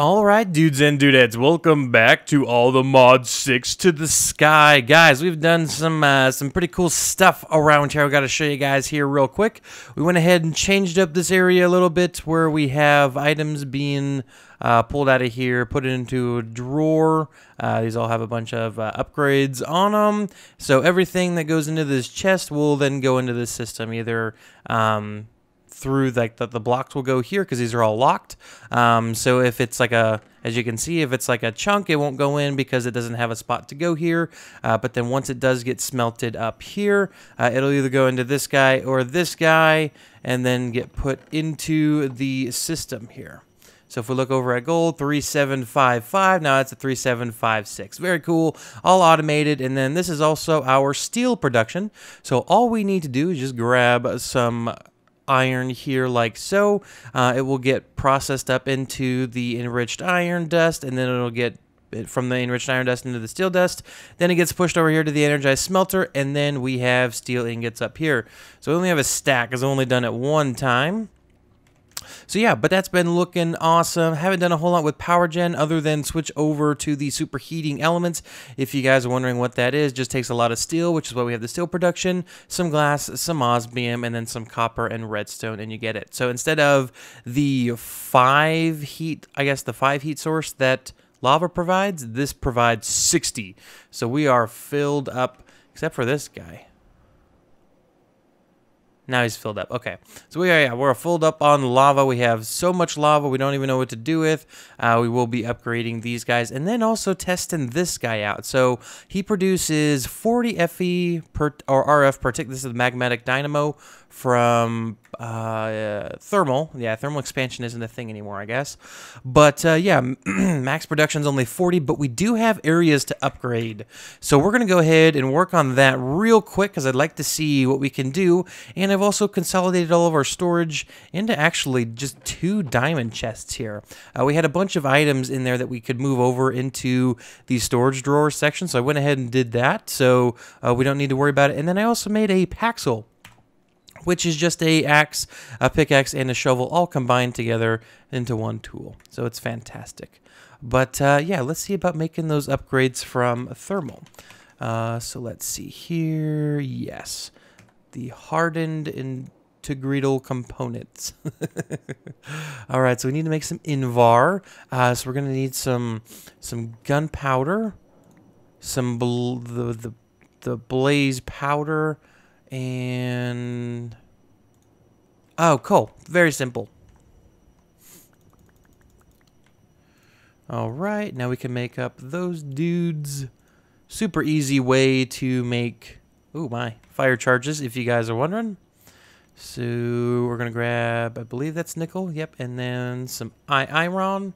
All right, dudes and dudettes, welcome back to all the mod six to the sky, guys. We've done some uh, some pretty cool stuff around here. I got to show you guys here real quick. We went ahead and changed up this area a little bit, where we have items being uh, pulled out of here, put it into a drawer. Uh, these all have a bunch of uh, upgrades on them, so everything that goes into this chest will then go into this system, either. Um, through like that the blocks will go here because these are all locked. Um, so if it's like a, as you can see, if it's like a chunk, it won't go in because it doesn't have a spot to go here. Uh, but then once it does get smelted up here, uh, it'll either go into this guy or this guy and then get put into the system here. So if we look over at gold, 3755, now that's a 3756. Very cool, all automated. And then this is also our steel production. So all we need to do is just grab some iron here like so. Uh, it will get processed up into the enriched iron dust and then it'll get from the enriched iron dust into the steel dust. Then it gets pushed over here to the energized smelter and then we have steel ingots up here. So we only have a stack because only done it one time. So yeah, but that's been looking awesome. Haven't done a whole lot with power gen other than switch over to the superheating elements. If you guys are wondering what that is, just takes a lot of steel, which is why we have the steel production, some glass, some osmium, and then some copper and redstone, and you get it. So instead of the five heat, I guess the five heat source that lava provides, this provides 60. So we are filled up, except for this guy. Now he's filled up. Okay, so we are yeah, we're filled up on lava. We have so much lava we don't even know what to do with. Uh, we will be upgrading these guys and then also testing this guy out. So he produces 40 Fe per or RF per tick. This is the magmatic dynamo from uh, thermal. Yeah, thermal expansion isn't a thing anymore, I guess. But uh, yeah, max production is only 40, but we do have areas to upgrade. So we're going to go ahead and work on that real quick because I'd like to see what we can do. And I've also consolidated all of our storage into actually just two diamond chests here. Uh, we had a bunch of items in there that we could move over into the storage drawer section. So I went ahead and did that. So uh, we don't need to worry about it. And then I also made a Paxel which is just a axe, a pickaxe, and a shovel all combined together into one tool. So it's fantastic. But uh, yeah, let's see about making those upgrades from thermal. Uh, so let's see here. Yes, the hardened integral components. all right, so we need to make some invar. Uh, so we're gonna need some some gunpowder, some the the the blaze powder and... Oh, cool. Very simple. Alright, now we can make up those dudes. Super easy way to make... Oh my. Fire charges, if you guys are wondering. So we're going to grab, I believe that's nickel. Yep, and then some iron.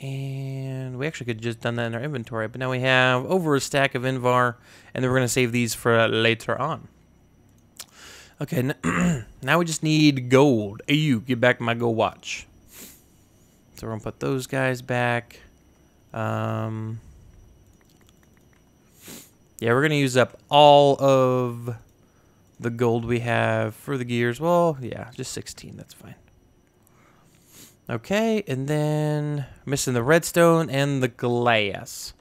And we actually could just done that in our inventory. But now we have over a stack of Invar. And then we're going to save these for later on. Okay, now we just need gold. Hey, you, get back my gold watch. So we're going to put those guys back. Um, yeah, we're going to use up all of the gold we have for the gears. Well, yeah, just 16. That's fine. Okay, and then missing the redstone and the glass.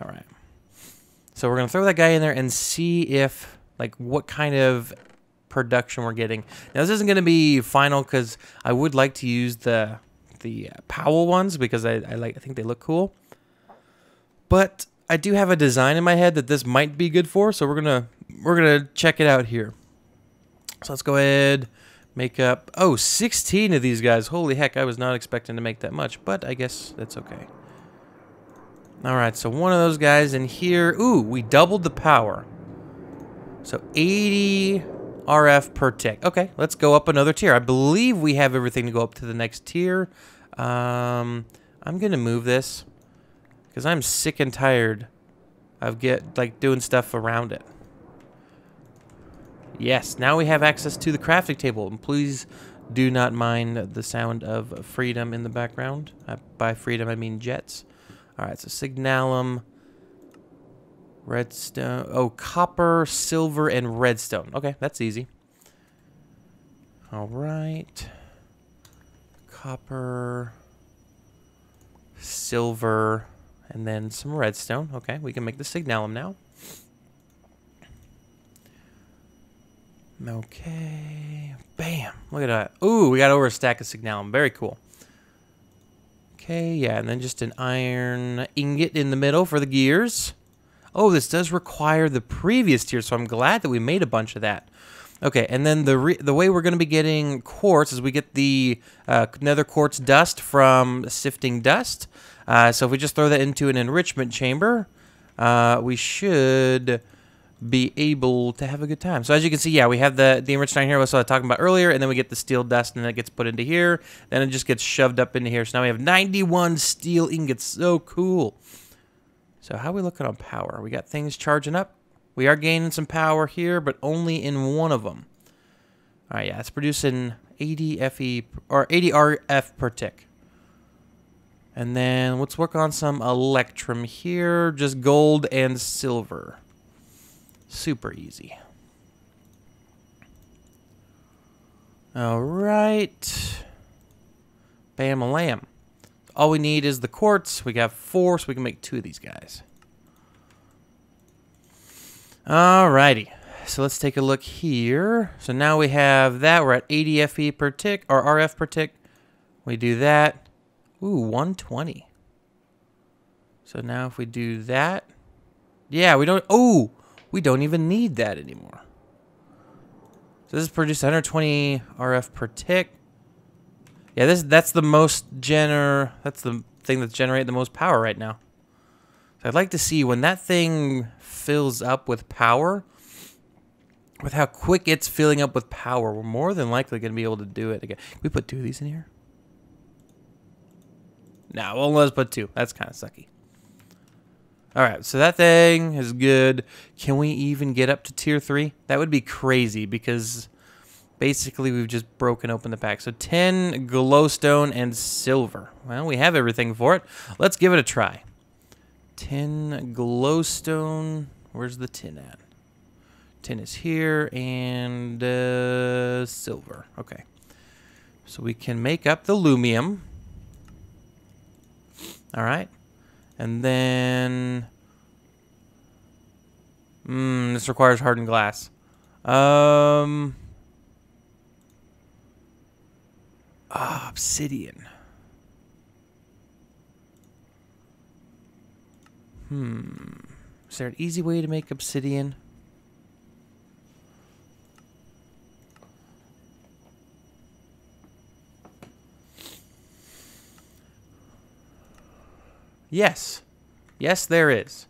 All right. So we're going to throw that guy in there and see if like what kind of production we're getting. Now this isn't going to be final because I would like to use the the uh, Powah ones because I, I like I think they look cool. But I do have a design in my head that this might be good for, so we're gonna we're gonna check it out here. So let's go ahead, make up oh 16 of these guys. Holy heck, I was not expecting to make that much, but I guess that's okay. All right, so one of those guys in here. Ooh, we doubled the power. So 80 RF per tick. Okay, let's go up another tier. I believe we have everything to go up to the next tier. Um, I'm going to move this because I'm sick and tired of get like doing stuff around it. Yes, now we have access to the crafting table. And please do not mind the sound of freedom in the background. Uh, by freedom, I mean jets. All right, so Signalum. Redstone. Oh, copper, silver, and redstone. Okay, that's easy. All right. Copper. silver, and then some redstone. Okay, we can make the signalum now. Okay. Bam. Look at that. Ooh, we got over a stack of signalum. Very cool. Okay, yeah, and then just an iron ingot in the middle for the gears. Oh, this does require the previous tier, so I'm glad that we made a bunch of that. Okay, and then the the way we're going to be getting quartz is we get the uh, nether quartz dust from sifting dust. Uh, so if we just throw that into an enrichment chamber, uh, we should be able to have a good time. So as you can see, yeah, we have the, the enriched iron here, what I was talking about earlier, and then we get the steel dust, and then it gets put into here. Then it just gets shoved up into here. So now we have 91 steel ingots. So cool. So how are we looking on power? We got things charging up. We are gaining some power here, but only in one of them. All right, yeah, it's producing 80 FE or 80 RF per tick. And then let's work on some electrum here, just gold and silver. Super easy. All right. Bam a lamb. All we need is the quartz. We got four, so we can make two of these guys. Alrighty. So let's take a look here. So now we have that. We're at 80 FE per tick, or RF per tick. We do that. Ooh, 120. So now if we do that. Yeah, we don't. Oh, we don't even need that anymore. So this is produced 120 RF per tick. Yeah, this that's the most gener that's the thing that's generating the most power right now. So I'd like to see when that thing fills up with power, with how quick it's filling up with power, we're more than likely going to be able to do it again. Can we put two of these in here? No, well, let's put two. That's kind of sucky. All right, so that thing is good. Can we even get up to tier three? That would be crazy because basically we've just broken open the pack. So 10 glowstone and silver. Well, we have everything for it. Let's give it a try. 10 glowstone. Where's the tin at? Tin is here and uh, silver. Okay. So we can make up the lumium. All right. And then... Hmm, this requires hardened glass. Um... Ah, obsidian. Hmm. Is there an easy way to make obsidian? Yes. Yes, there is.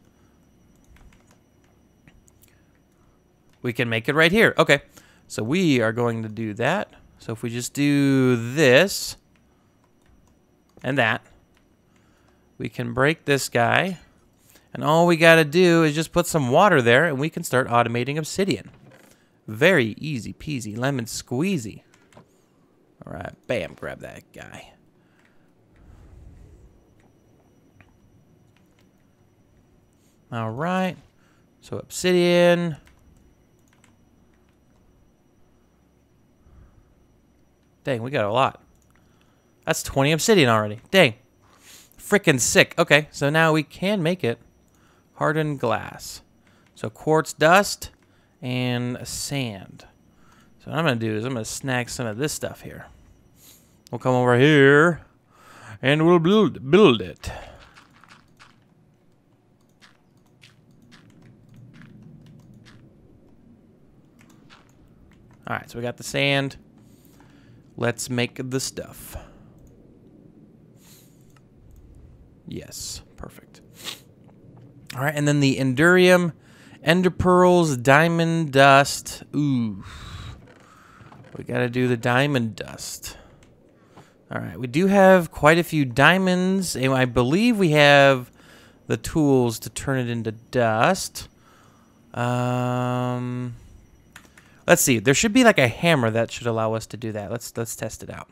We can make it right here. Okay. So we are going to do that. So if we just do this and that, we can break this guy. And all we got to do is just put some water there and we can start automating obsidian. Very easy peasy, lemon squeezy. All right, bam, grab that guy. All right. So obsidian. Dang, we got a lot. That's 20 obsidian already. Dang. Freaking sick. Okay, so now we can make it hardened glass. So quartz dust and sand. So what I'm going to do is I'm going to snag some of this stuff here. We'll come over here and we'll build, build it. All right, so we got the sand. Let's make the stuff. Yes, perfect. All right, and then the Enderium, Ender Pearls, Diamond Dust. Ooh. We got to do the Diamond Dust. All right, we do have quite a few diamonds, and I believe we have the tools to turn it into dust. Um... Let's see. There should be like a hammer that should allow us to do that. Let's let's test it out.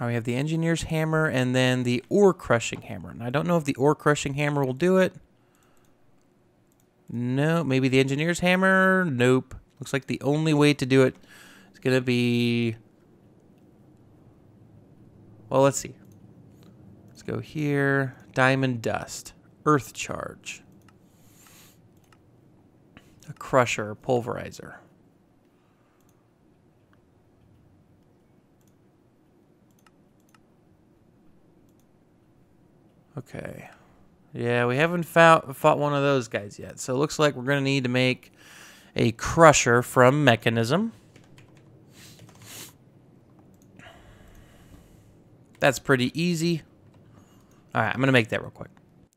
All right, we have the engineer's hammer and then the ore crushing hammer. And I don't know if the ore crushing hammer will do it. No, maybe the engineer's hammer. Nope. Looks like the only way to do it is going to be... Well, let's see. Let's go here. Diamond dust. Earth charge. A crusher, pulverizer. Okay. Yeah, we haven't fought, fought one of those guys yet. So it looks like we're going to need to make a crusher from Mekanism. That's pretty easy. All right, I'm going to make that real quick.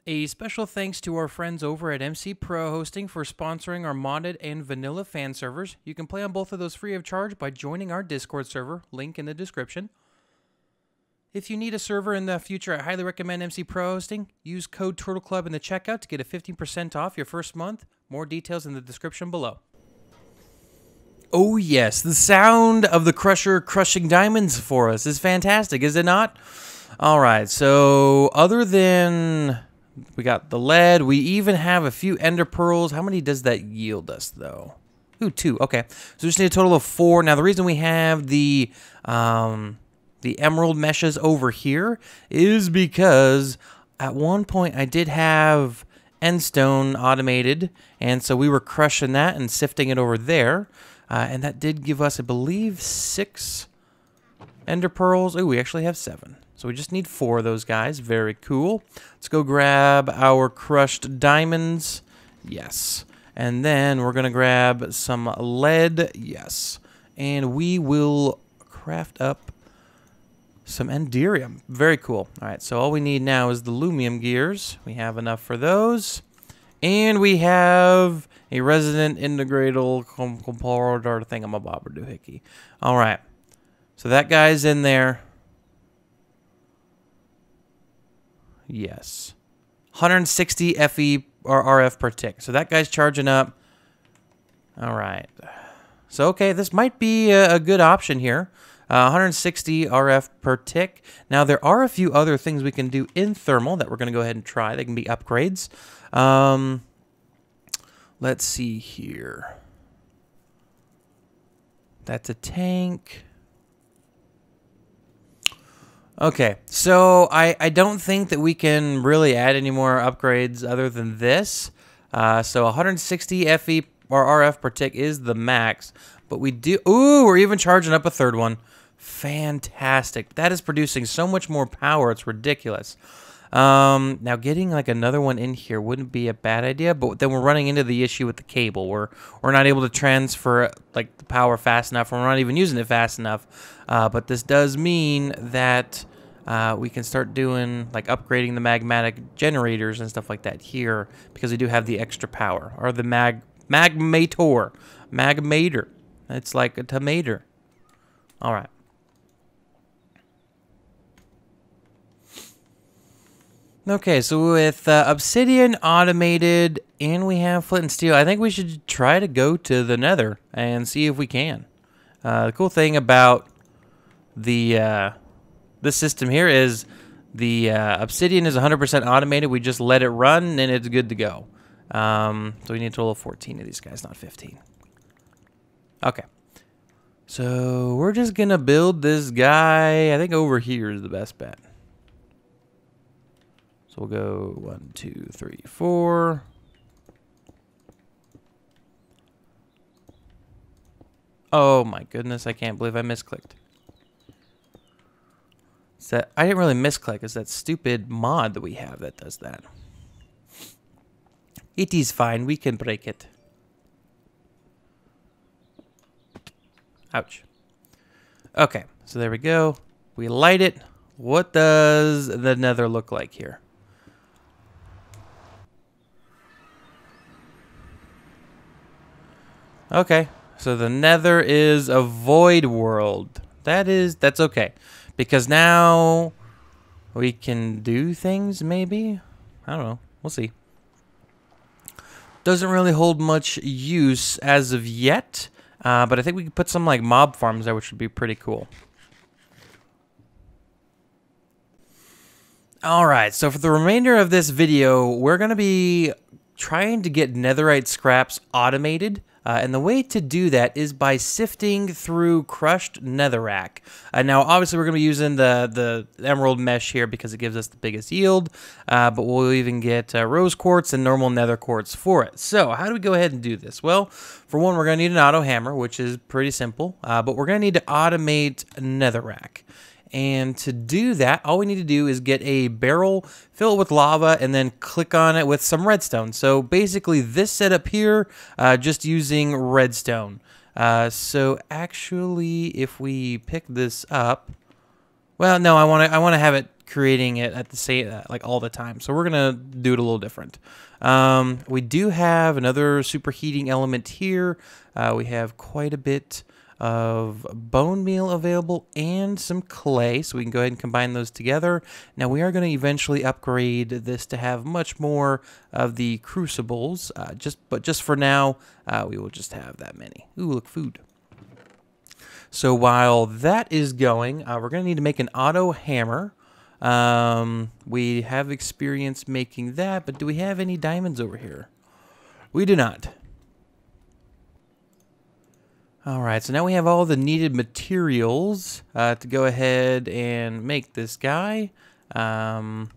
A special thanks to our friends over at MC Pro Hosting for sponsoring our modded and vanilla fan servers. You can play on both of those free of charge by joining our Discord server, link in the description. If you need a server in the future, I highly recommend MC Pro Hosting. Use code Turtle Club in the checkout to get a 15% off your first month. More details in the description below. Oh yes, the sound of the crusher crushing diamonds for us is fantastic, is it not? All right, so other than we got the lead, we even have a few ender pearls. How many does that yield us though? Ooh, two. Okay, so we just need a total of four. Now the reason we have the um, the emerald meshes over here is because at one point I did have endstone automated, and so we were crushing that and sifting it over there. Uh, and that did give us, I believe, six ender pearls. Oh, we actually have seven. So we just need four of those guys. Very cool. Let's go grab our crushed diamonds. Yes. And then we're going to grab some lead. Yes. And we will craft up some Enderium. Very cool. All right, so all we need now is the Lumium gears. We have enough for those. And we have a resonant integral comparator thingamabobber doohickey. All right. So that guy's in there. Yes. 160 FE or RF per tick. So that guy's charging up. All right. So, okay, this might be a, a good option here. Uh, 160 RF per tick. Now, there are a few other things we can do in thermal that we're going to go ahead and try. They can be upgrades. Um, let's see here. That's a tank. Okay, so I, I don't think that we can really add any more upgrades other than this. Uh, so 160 FE or RF per tick is the max. But we do... Ooh, we're even charging up a third one. Fantastic. That is producing so much more power. It's ridiculous. Um, now, getting like another one in here wouldn't be a bad idea, but then we're running into the issue with the cable. We're, we're not able to transfer like the power fast enough. We're not even using it fast enough. Uh, but this does mean that uh, we can start doing like upgrading the magmatic generators and stuff like that here because we do have the extra power or the mag magmator magmator. It's like a tomato. All right. Okay, so with uh, Obsidian automated and we have Flint and Steel, I think we should try to go to the Nether and see if we can. Uh, the cool thing about the uh, this system here is the uh, Obsidian is 100% automated. We just let it run and it's good to go. Um, so we need a total of 14 of these guys, not 15. Okay. So we're just going to build this guy. I think over here is the best bet. So we'll go one, two, three, four. Oh my goodness, I can't believe I misclicked. That I didn't really misclick, it's that stupid mod that we have that does that. It is fine, we can break it. Ouch. Okay, so there we go. We light it. What does the nether look like here? Okay, so the nether is a void world. That is, that's okay. Because now we can do things, maybe? I don't know. We'll see. Doesn't really hold much use as of yet. Uh, but I think we could put some like mob farms there, which would be pretty cool. All right, so for the remainder of this video, we're going to be trying to get netherite scraps automated Uh, and the way to do that is by sifting through crushed netherrack. Uh, now, obviously, we're going to be using the, the emerald mesh here because it gives us the biggest yield, uh, but we'll even get uh, rose quartz and normal nether quartz for it. So, how do we go ahead and do this? Well, for one, we're going to need an auto hammer, which is pretty simple, uh, but we're going to need to automate netherrack. And to do that, all we need to do is get a barrel, fill it with lava, and then click on it with some redstone. So basically this setup here, uh, just using redstone. Uh, so actually, if we pick this up, well, no, I want to I want to have it creating it at the same uh, like all the time. So we're gonna do it a little different. Um, we do have another superheating element here. Uh, we have quite a bit of bone meal available and some clay. So we can go ahead and combine those together. Now we are going to eventually upgrade this to have much more of the crucibles. Uh, just But just for now, uh, we will just have that many. Ooh, look, food. So while that is going, uh, we're going to need to make an auto hammer. Um, we have experience making that, but do we have any diamonds over here? We do not. All right, so now we have all the needed materials uh, to go ahead and make this guy. Um,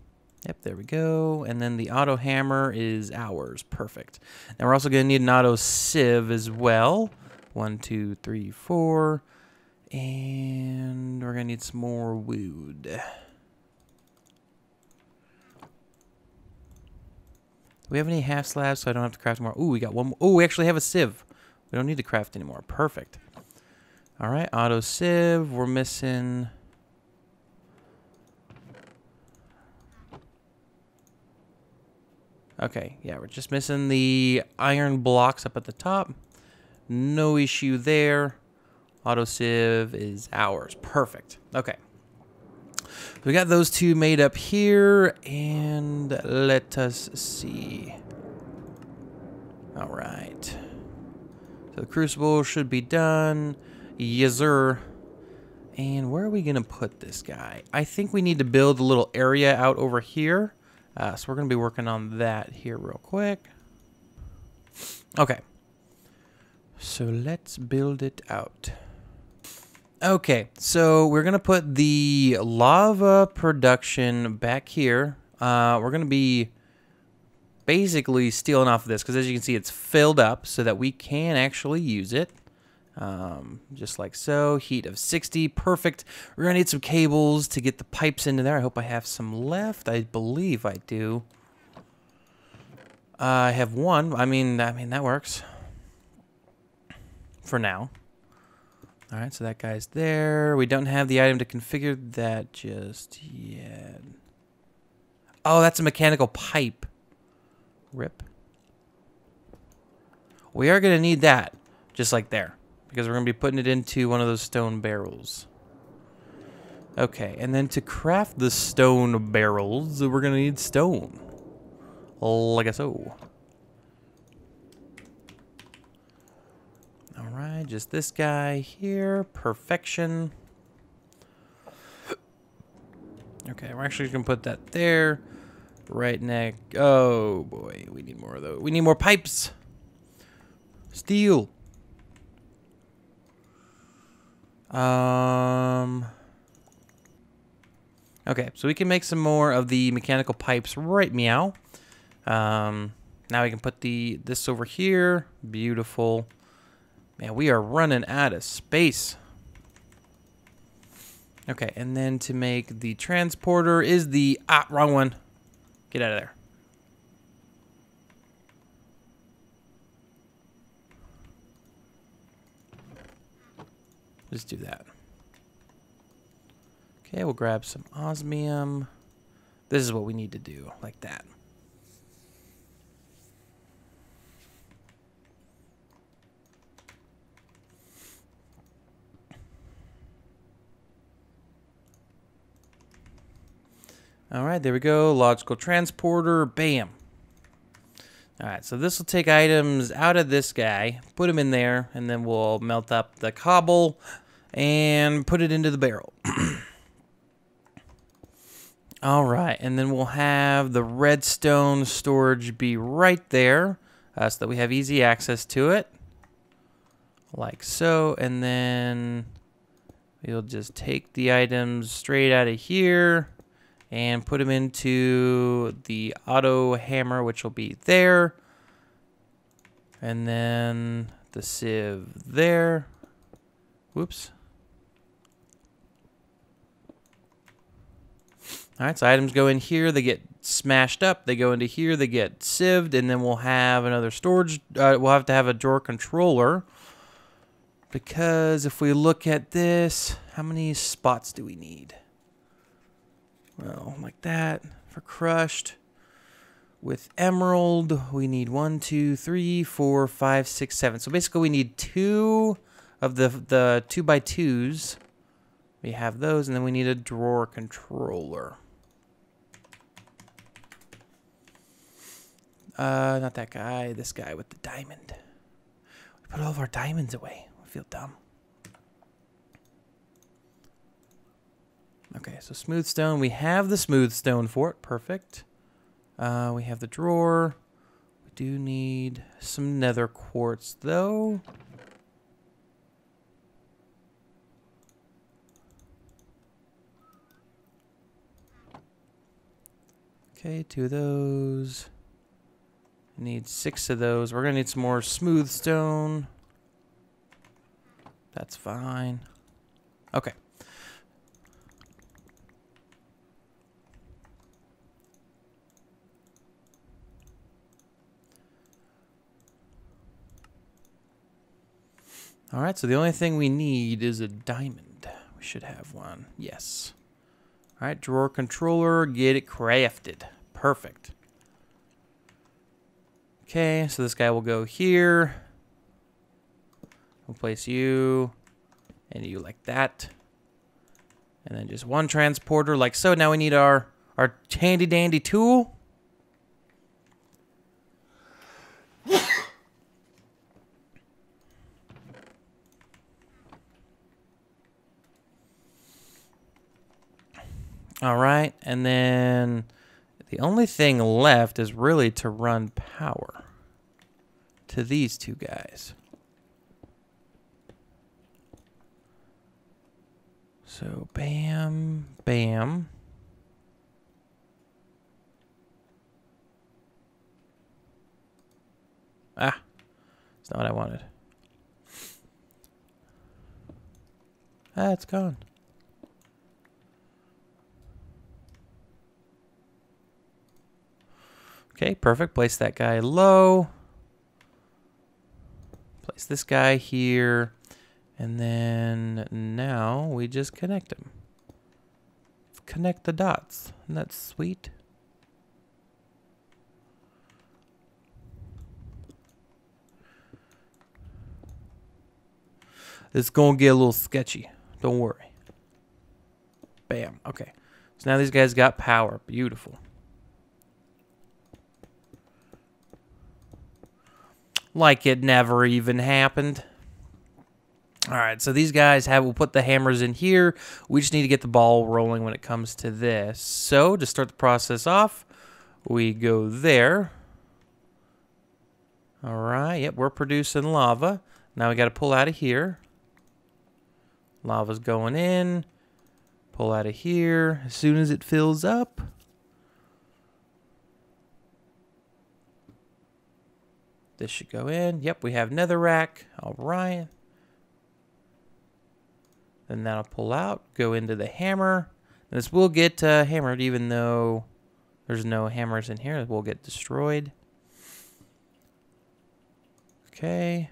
yep, there we go. And then the auto hammer is ours. Perfect. Now we're also going to need an auto sieve as well. One, two, three, four. And we're going to need some more wood. Do we have any half slabs so I don't have to craft more? Ooh, we got one more. Oh, we actually have a sieve. We don't need to craft anymore. Perfect. All right, auto sieve. We're missing... Okay, yeah, we're just missing the iron blocks up at the top. No issue there. Auto sieve is ours. Perfect. Okay. So we got those two made up here, and let us see. All right. So the crucible should be done. Yes. And where are we going to put this guy? I think we need to build a little area out over here. Uh, so we're going to be working on that here real quick. Okay. So let's build it out. Okay, so we're going to put the lava production back here. Uh, we're going to be basically stealing off of this because as you can see it's filled up so that we can actually use it. Um, just like so heat of 60 perfect. We're gonna need some cables to get the pipes into there. I hope I have some left. I believe I do. Uh, I have one. I mean I mean that works. For now. All right so that guy's there. We don't have the item to configure that just yet. Oh that's a mechanical pipe Rip. We are going to need that, just like there, because we're going to be putting it into one of those stone barrels. Okay, and then to craft the stone barrels, we're going to need stone. Like I so. Alright, just this guy here. Perfection. Okay, we're actually going to put that there. Right neck. Oh boy, we need more of those. We need more pipes. Steel. Um. Okay, so we can make some more of the mechanical pipes right meow. Um, now we can put the this over here. Beautiful. Man, we are running out of space. Okay, and then to make the transporter is the... Ah, wrong one. Get out of there. Let's do that. Okay, we'll grab some osmium. This is what we need to do, like that. All right, there we go. Logical transporter. Bam. All right, so this will take items out of this guy, put them in there, and then we'll melt up the cobble and put it into the barrel. All right, and then we'll have the redstone storage be right there uh, so that we have easy access to it. like so. And then we'll just take the items straight out of here and put them into the auto hammer, which will be there. And then the sieve there. Whoops. All right, so items go in here, they get smashed up, they go into here, they get sieved, and then we'll have another storage, uh, we'll have to have a drawer controller. Because if we look at this, how many spots do we need? Well, like that for crushed. With emerald, we need one, two, three, four, five, six, seven. So basically we need two of the, the two by twos. We have those, and then we need a drawer controller. Uh, not that guy. This guy with the diamond. We put all of our diamonds away. I feel dumb. Okay, so smooth stone. We have the smooth stone for it. Perfect. Uh, we have the drawer. We do need some nether quartz, though. Okay, two of those. Need six of those. We're going to need some more smooth stone. That's fine. Okay. All right, so the only thing we need is a diamond. We should have one. Yes. All right, drawer controller, get it crafted. Perfect. Okay, so this guy will go here. We'll place you and you like that. And then just one transporter like so. Now we need our, our handy dandy tool. All right, and then the only thing left is really to run power to these two guys. So bam, bam. Ah, it's not what I wanted. Ah, it's gone. Okay, perfect. Place that guy low. Place this guy here. And then now we just connect them. Connect the dots. Isn't that sweet? It's going to get a little sketchy. Don't worry. Bam. Okay. So now these guys got power. Beautiful. Like it never even happened. All right, so these guys have, we'll put the hammers in here. We just need to get the ball rolling when it comes to this. So to start the process off, we go there. All right, yep, we're producing lava. Now we got to pull out of here. Lava's going in. Pull out of here. As soon as it fills up, This should go in. Yep, we have netherrack. All right. Then that'll pull out, go into the hammer. this will get uh, hammered even though there's no hammers in here. It will get destroyed. Okay.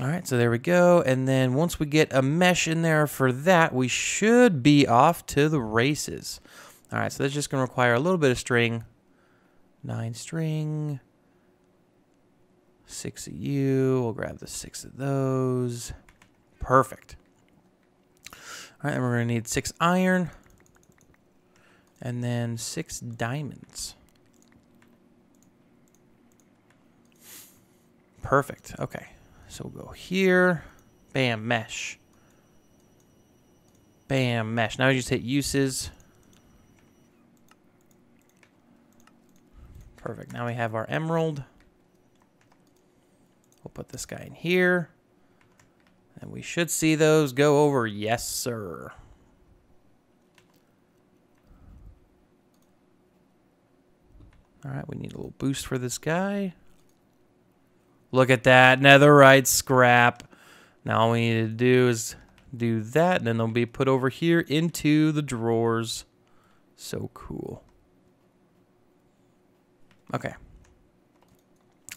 All right, so there we go. And then once we get a mesh in there for that, we should be off to the races. All right, so that's just going to require a little bit of string. Nine string. Six of you. We'll grab the six of those. Perfect. All right, and we're going to need six iron. And then six diamonds. Perfect. Okay. So we'll go here. Bam, mesh. Bam, mesh. Now we just hit uses. Perfect. Now we have our emerald. We'll put this guy in here. And we should see those go over. Yes, sir. All right, we need a little boost for this guy. Look at that, netherite scrap. Now all we need to do is do that, and then they'll be put over here into the drawers. So cool. Okay.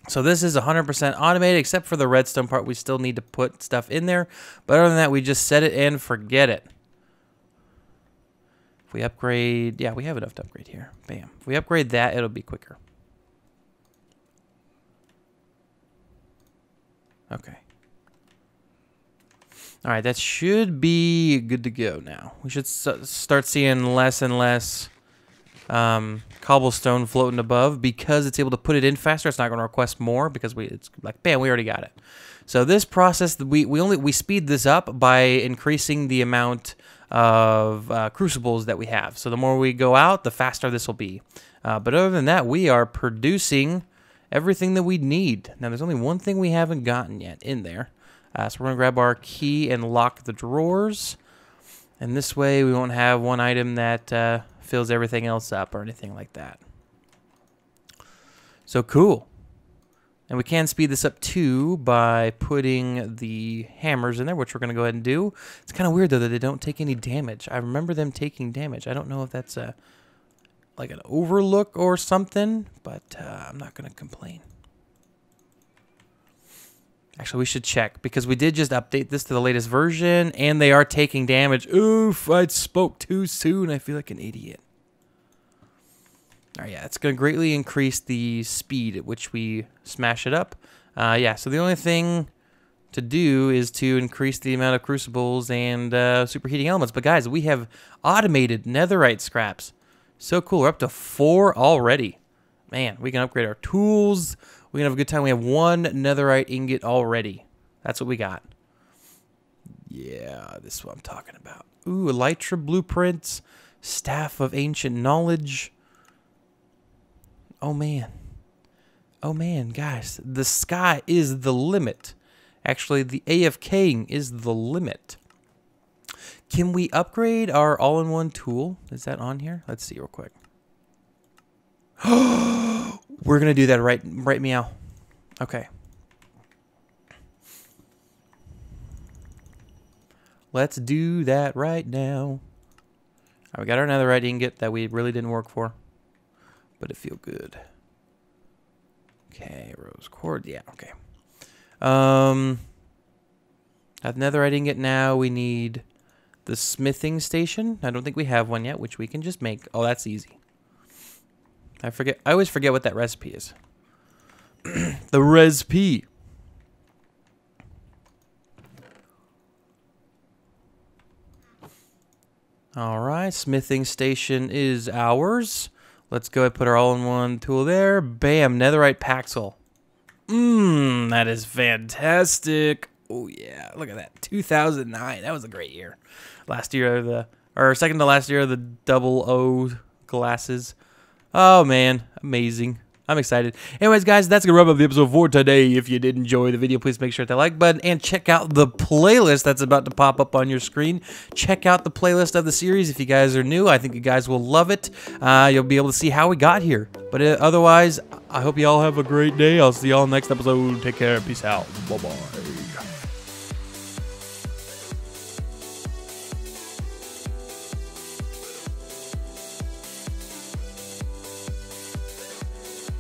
So this is 100% automated, except for the redstone part. We still need to put stuff in there. But other than that, we just set it and forget it. If we upgrade, yeah, we have enough to upgrade here. Bam. If we upgrade that, it'll be quicker. Okay. All right, that should be good to go now. We should start seeing less and less um, cobblestone floating above because it's able to put it in faster. It's not going to request more because we it's like bam, we already got it. So this process we we only we speed this up by increasing the amount of uh, crucibles that we have. So the more we go out, the faster this will be. Uh, but other than that, we are producing everything that we need. Now there's only one thing we haven't gotten yet in there. Uh, so we're gonna grab our key and lock the drawers. And this way we won't have one item that uh, fills everything else up or anything like that. So cool. And we can speed this up too by putting the hammers in there, which we're going to go ahead and do. It's kind of weird though that they don't take any damage. I remember them taking damage. I don't know if that's a like an overlook or something, but uh, I'm not going to complain. Actually, we should check because we did just update this to the latest version and they are taking damage. Oof, I spoke too soon. I feel like an idiot. All right, yeah, it's going to greatly increase the speed at which we smash it up. Uh, yeah, so the only thing to do is to increase the amount of crucibles and uh, superheating elements. But guys, we have automated netherite scraps. So cool. We're up to four already. Man, we can upgrade our tools. We can have a good time. We have one netherite ingot already. That's what we got. Yeah, this is what I'm talking about. Ooh, Elytra blueprints, staff of ancient knowledge. Oh man. Oh man, guys, the sky is the limit. Actually, the AFKing is the limit. Can we upgrade our all-in-one tool? Is that on here? Let's see real quick. We're gonna do that right right meow. Okay. Let's do that right now. Right, we got our netherite ingot that we really didn't work for. But it feel good. Okay, rose quartz. Yeah, okay. Um, at netherite ingot now, we need the smithing station. I don't think we have one yet, which we can just make. Oh, that's easy. I forget. I always forget what that recipe is. the recipe. All right, smithing station is ours. Let's go and put our all-in-one tool there. Bam, netherite paxel. Mmm, that is fantastic. Oh yeah, look at that. 2009. That was a great year. Last year of the or second to last year of the double O glasses. Oh man, amazing. I'm excited. Anyways, guys, that's to wrap up the episode for today. If you did enjoy the video, please make sure to like button and check out the playlist that's about to pop up on your screen. Check out the playlist of the series if you guys are new. I think you guys will love it. Uh, you'll be able to see how we got here. But uh, otherwise, I hope you all have a great day. I'll see y'all next episode. Take care. Peace out. Bye-bye.